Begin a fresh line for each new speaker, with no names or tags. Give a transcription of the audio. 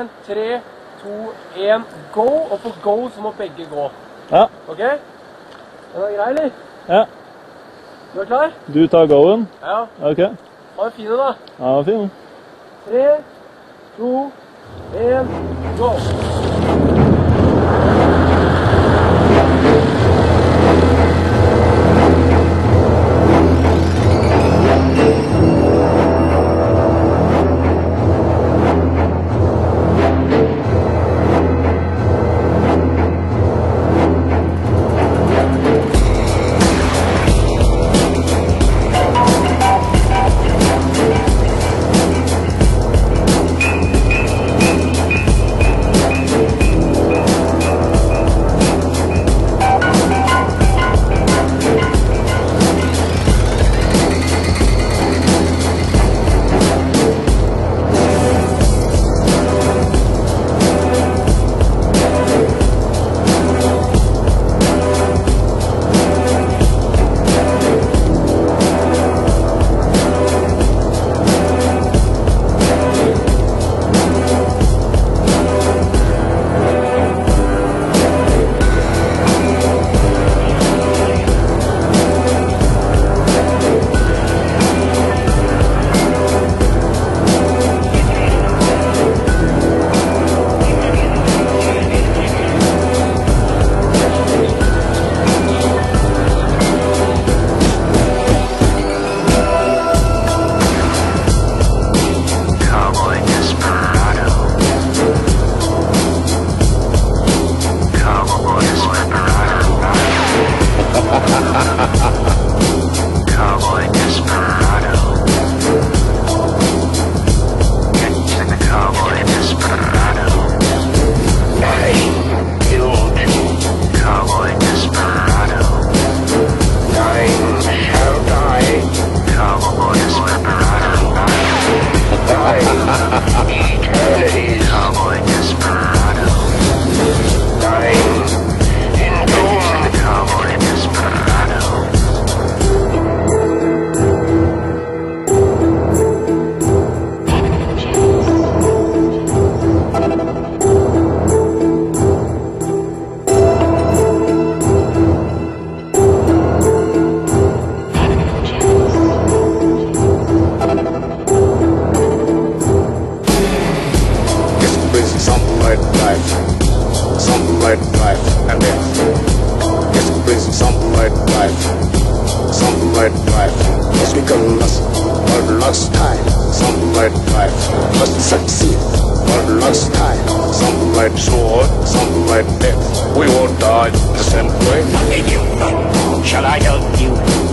én. Tre, to, én, go. Og på go så må begge gå.
Ja.
OK? Den er grei, eller?
Ja.
Du er klar?
Du tar go-en?
Ja.
OK.
Ha en fin en, da.
Ja, fin.
Tre, to, én, go.
And death. It's crazy, something like life. Something like life. Yes, we can but lost time. Something like life. Must succeed, but lost time. Something like sword, something like death. We won't die the same way.
Shall I tell you